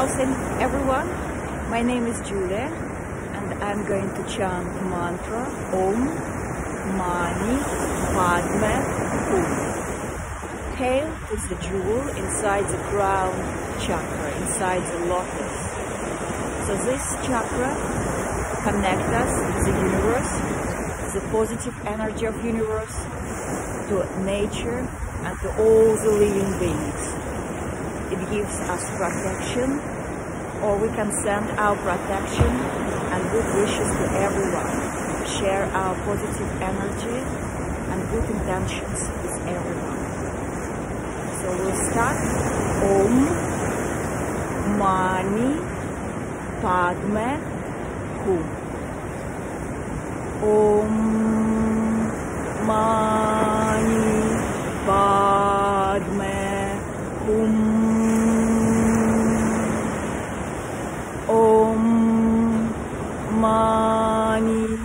How's everyone? My name is Julia and I'm going to chant mantra Om Mani Padme Hum. Hail is the jewel inside the crown chakra, inside the lotus. So this chakra connects us with the universe, the positive energy of universe, to nature and to all the living beings it gives us protection or we can send our protection and good wishes to everyone. Share our positive energy and good intentions with everyone. So we'll start. Om mani padme hum om mani padme hum Mani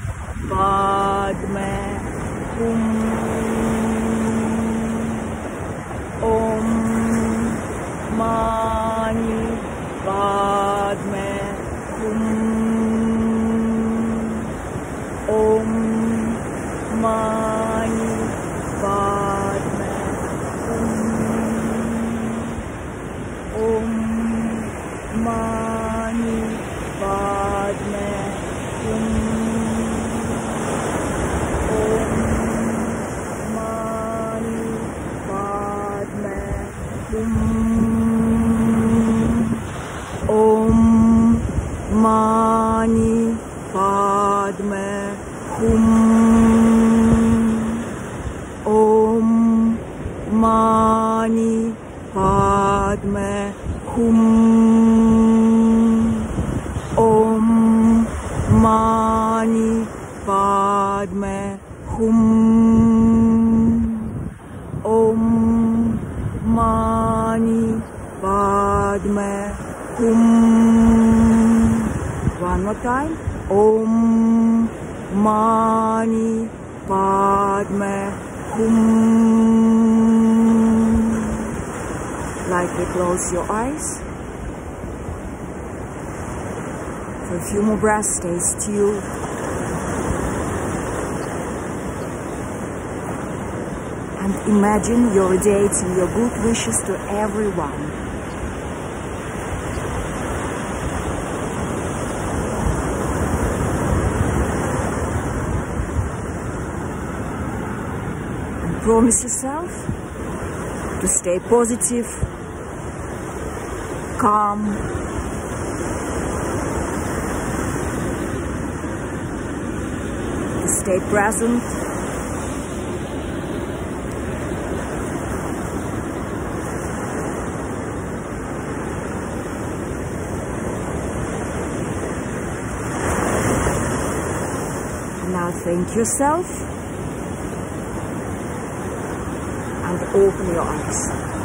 Padme Hum Om Mani Padme Hum Om Mani Padme Hum Om Mani Padme Om Mani Padme Hum Om Mani Padme Hum Om Mani Padme Hum Om Mani Padme Hum. One more time. Om Mani Padme Hum. Lightly close your eyes. For a few more breaths, stay still. And imagine your dates and your good wishes to everyone. And promise yourself to stay positive, calm, stay present. Thank yourself and open your eyes.